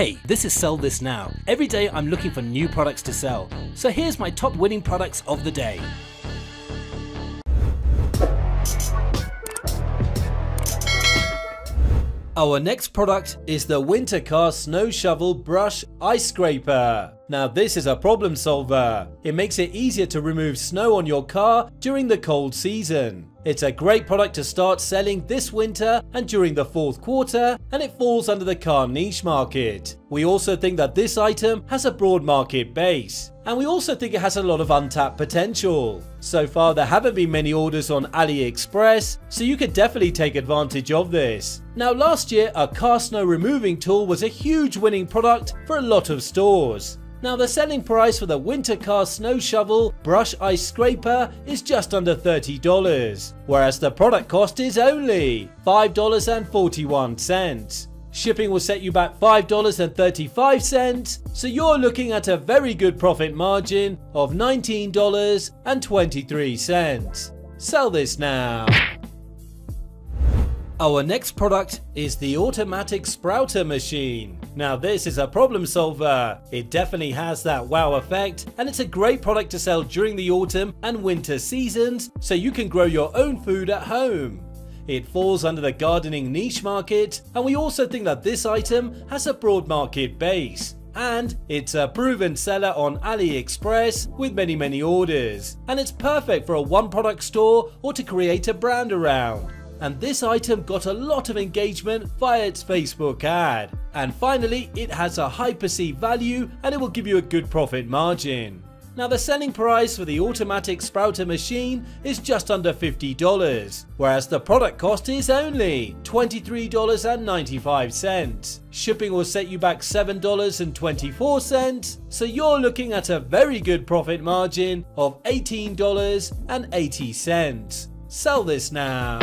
Hey, this is Sell This Now. Every day I'm looking for new products to sell. So here's my top winning products of the day. Our next product is the Wintercar Snow Shovel Brush Ice Scraper. Now this is a problem solver. It makes it easier to remove snow on your car during the cold season. It's a great product to start selling this winter and during the fourth quarter, and it falls under the car niche market. We also think that this item has a broad market base, and we also think it has a lot of untapped potential. So far there haven't been many orders on AliExpress, so you could definitely take advantage of this. Now last year, a car snow removing tool was a huge winning product for a lot of stores. Now the selling price for the Winter Car Snow Shovel Brush Ice Scraper is just under $30, whereas the product cost is only $5.41. Shipping will set you back $5.35, so you're looking at a very good profit margin of $19.23. Sell this now. Our next product is the automatic sprouter machine. Now this is a problem solver. It definitely has that wow effect and it's a great product to sell during the autumn and winter seasons so you can grow your own food at home. It falls under the gardening niche market and we also think that this item has a broad market base and it's a proven seller on AliExpress with many many orders and it's perfect for a one product store or to create a brand around and this item got a lot of engagement via its Facebook ad. And finally, it has a high perceived value and it will give you a good profit margin. Now the selling price for the automatic sprouter machine is just under $50, whereas the product cost is only $23.95. Shipping will set you back $7.24, so you're looking at a very good profit margin of $18.80. Sell this now.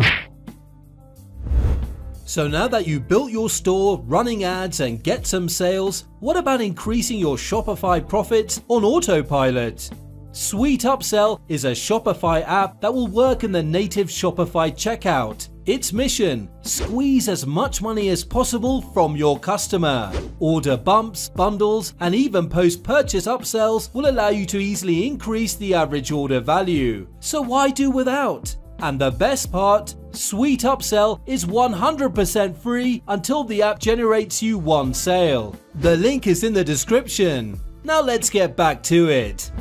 So now that you built your store, running ads and get some sales, what about increasing your Shopify profits on autopilot? Sweet Upsell is a Shopify app that will work in the native Shopify checkout. Its mission, squeeze as much money as possible from your customer. Order bumps, bundles, and even post-purchase upsells will allow you to easily increase the average order value. So why do without? And the best part, Sweet Upsell is 100% free until the app generates you one sale. The link is in the description. Now let's get back to it.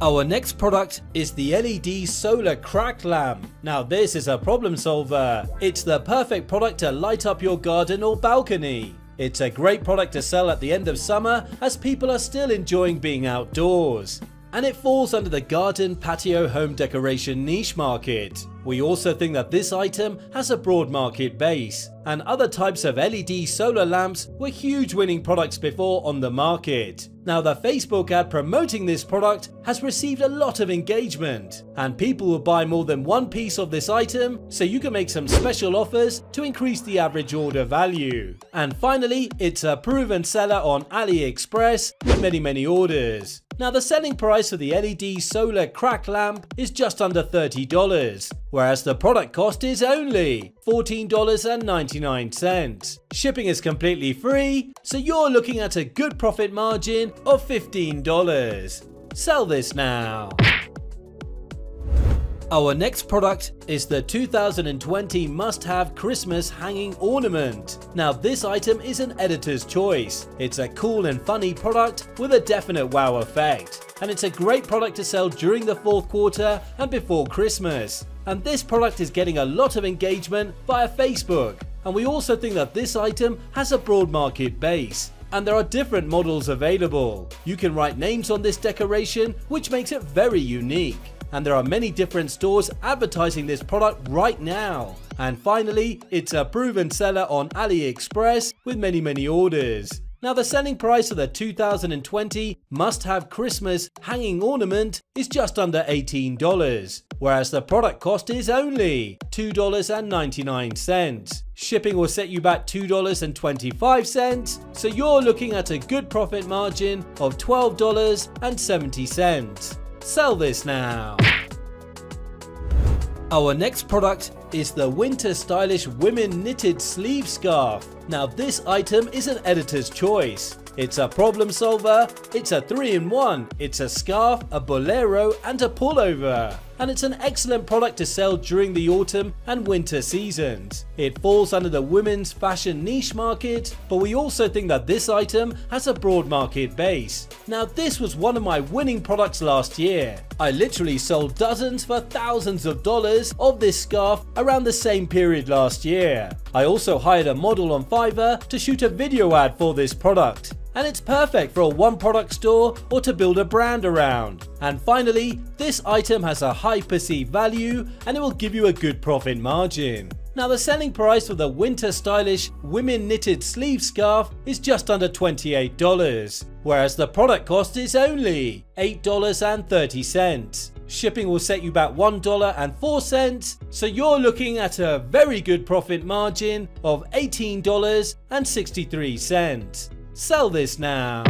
Our next product is the LED solar crack lamp. Now this is a problem solver. It's the perfect product to light up your garden or balcony. It's a great product to sell at the end of summer as people are still enjoying being outdoors and it falls under the garden patio home decoration niche market. We also think that this item has a broad market base, and other types of LED solar lamps were huge winning products before on the market. Now the Facebook ad promoting this product has received a lot of engagement, and people will buy more than one piece of this item, so you can make some special offers to increase the average order value. And finally, it's a proven seller on AliExpress with many many orders. Now the selling price for the LED solar crack lamp is just under $30, whereas the product cost is only $14.99. Shipping is completely free, so you're looking at a good profit margin of $15. Sell this now. Our next product is the 2020 must-have Christmas hanging ornament. Now this item is an editor's choice. It's a cool and funny product with a definite wow effect. And it's a great product to sell during the fourth quarter and before Christmas. And this product is getting a lot of engagement via Facebook. And we also think that this item has a broad market base and there are different models available. You can write names on this decoration which makes it very unique and there are many different stores advertising this product right now. And finally, it's a proven seller on AliExpress with many many orders. Now the selling price of the 2020 must-have Christmas hanging ornament is just under $18, whereas the product cost is only $2.99. Shipping will set you back $2.25, so you're looking at a good profit margin of $12.70. Sell this now. Our next product is the Winter Stylish Women Knitted Sleeve Scarf. Now this item is an editor's choice. It's a problem solver, it's a 3-in-1, it's a scarf, a bolero and a pullover. And it's an excellent product to sell during the autumn and winter seasons. It falls under the women's fashion niche market, but we also think that this item has a broad market base. Now this was one of my winning products last year. I literally sold dozens for thousands of dollars of this scarf around the same period last year. I also hired a model on Fiverr to shoot a video ad for this product and it's perfect for a one product store or to build a brand around. And finally, this item has a high perceived value and it will give you a good profit margin. Now the selling price for the winter stylish women knitted sleeve scarf is just under $28, whereas the product cost is only $8.30. Shipping will set you back $1.04, so you're looking at a very good profit margin of $18.63. Sell this now.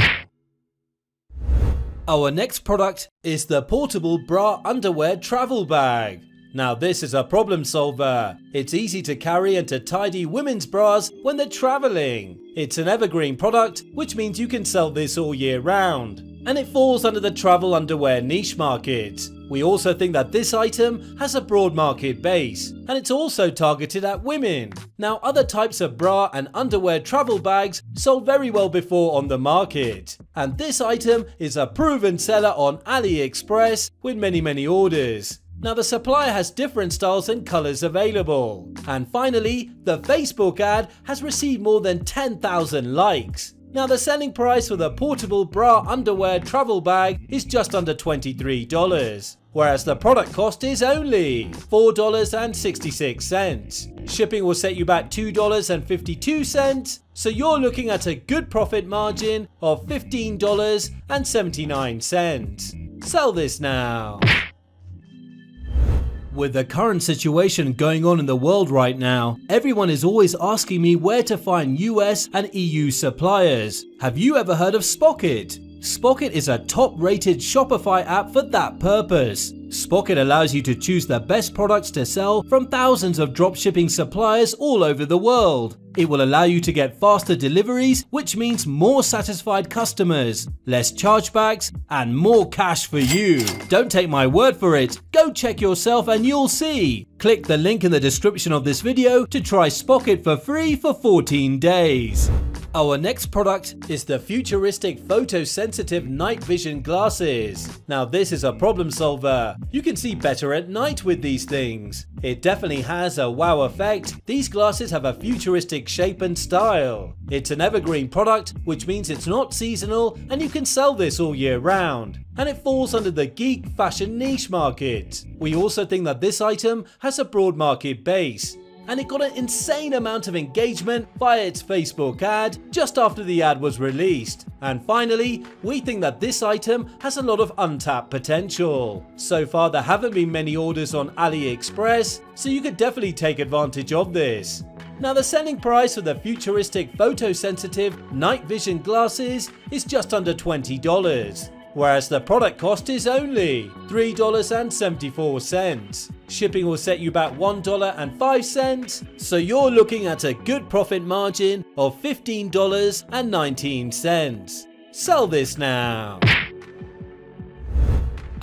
Our next product is the portable bra underwear travel bag. Now this is a problem solver. It's easy to carry and to tidy women's bras when they're traveling. It's an evergreen product, which means you can sell this all year round. And it falls under the travel underwear niche market. We also think that this item has a broad market base, and it's also targeted at women. Now other types of bra and underwear travel bags sold very well before on the market, and this item is a proven seller on AliExpress with many many orders. Now the supplier has different styles and colours available. And finally, the Facebook ad has received more than 10,000 likes. Now the selling price for the portable bra underwear travel bag is just under $23, whereas the product cost is only $4.66. Shipping will set you back $2.52, so you're looking at a good profit margin of $15.79. Sell this now. With the current situation going on in the world right now, everyone is always asking me where to find US and EU suppliers. Have you ever heard of Spocket? Spocket is a top rated Shopify app for that purpose. Spocket allows you to choose the best products to sell from thousands of dropshipping suppliers all over the world. It will allow you to get faster deliveries, which means more satisfied customers, less chargebacks, and more cash for you. Don't take my word for it, go check yourself and you'll see. Click the link in the description of this video to try Spocket for free for 14 days. Our next product is the futuristic photosensitive night vision glasses. Now this is a problem solver. You can see better at night with these things. It definitely has a wow effect. These glasses have a futuristic shape and style. It's an evergreen product, which means it's not seasonal and you can sell this all year round. And it falls under the geek fashion niche market. We also think that this item has a broad market base and it got an insane amount of engagement via its Facebook ad just after the ad was released. And finally, we think that this item has a lot of untapped potential. So far there haven't been many orders on AliExpress, so you could definitely take advantage of this. Now the selling price for the futuristic photosensitive night vision glasses is just under $20 whereas the product cost is only $3.74. Shipping will set you back $1.05, so you're looking at a good profit margin of $15.19. Sell this now.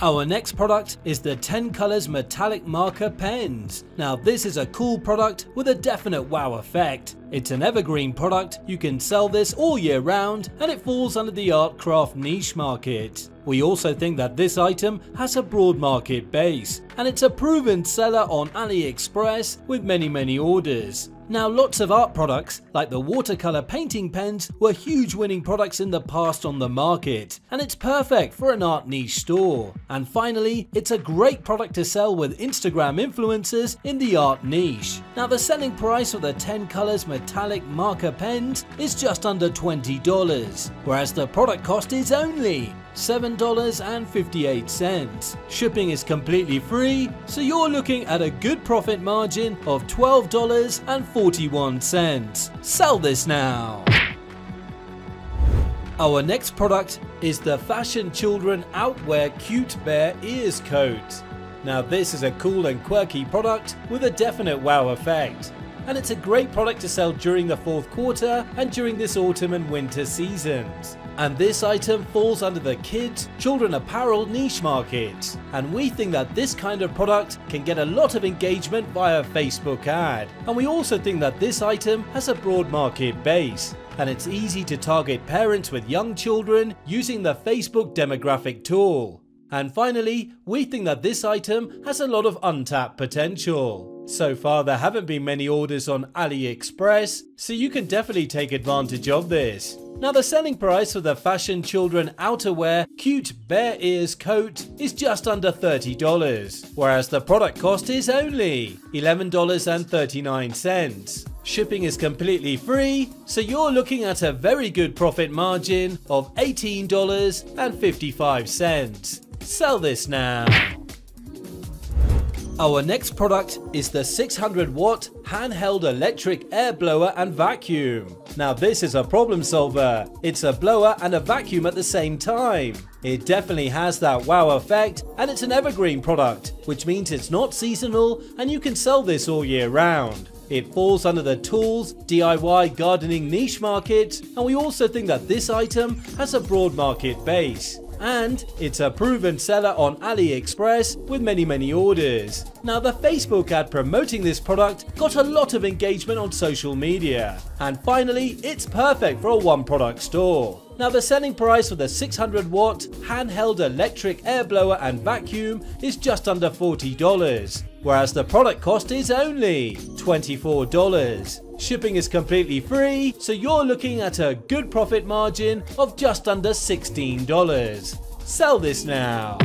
Our next product is the 10 Colors Metallic Marker Pens. Now this is a cool product with a definite wow effect. It's an evergreen product, you can sell this all year round and it falls under the art craft niche market. We also think that this item has a broad market base and it's a proven seller on AliExpress with many many orders. Now lots of art products like the watercolor painting pens were huge winning products in the past on the market and it's perfect for an art niche store. And finally, it's a great product to sell with Instagram influencers in the art niche. Now the selling price of the 10 colors metallic marker pens is just under $20, whereas the product cost is only $7.58. Shipping is completely free, so you're looking at a good profit margin of $12.41. Sell this now! Our next product is the Fashion Children Outwear Cute Bear Ears Coat. Now this is a cool and quirky product with a definite wow effect and it's a great product to sell during the fourth quarter and during this autumn and winter seasons. And this item falls under the kids, children apparel niche market. And we think that this kind of product can get a lot of engagement via Facebook ad. And we also think that this item has a broad market base and it's easy to target parents with young children using the Facebook demographic tool. And finally, we think that this item has a lot of untapped potential. So far there haven't been many orders on AliExpress, so you can definitely take advantage of this. Now the selling price for the fashion children outerwear cute bear ears coat is just under $30, whereas the product cost is only $11.39. Shipping is completely free, so you're looking at a very good profit margin of $18.55. Sell this now. Our next product is the 600 watt handheld electric air blower and vacuum. Now this is a problem solver. It's a blower and a vacuum at the same time. It definitely has that wow effect and it's an evergreen product, which means it's not seasonal and you can sell this all year round. It falls under the tools, DIY gardening niche market, and we also think that this item has a broad market base and it's a proven seller on AliExpress with many many orders. Now the Facebook ad promoting this product got a lot of engagement on social media. And finally, it's perfect for a one product store. Now the selling price for the 600 watt handheld electric air blower and vacuum is just under $40, whereas the product cost is only $24. Shipping is completely free, so you're looking at a good profit margin of just under $16. Sell this now.